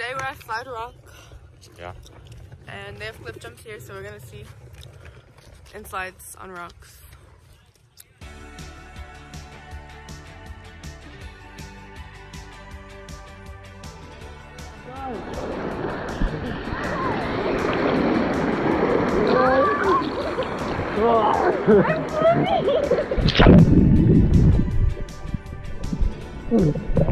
at Slide Rock. Yeah. And they have cliff jumps here, so we're gonna see and slides on rocks.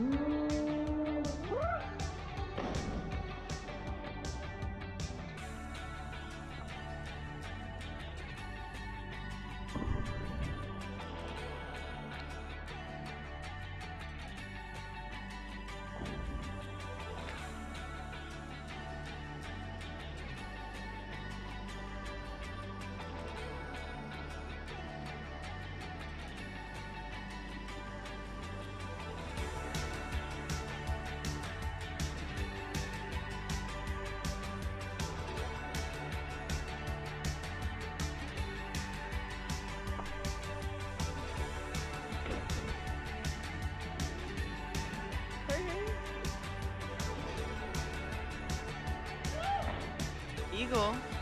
Mm-hmm. Eagle.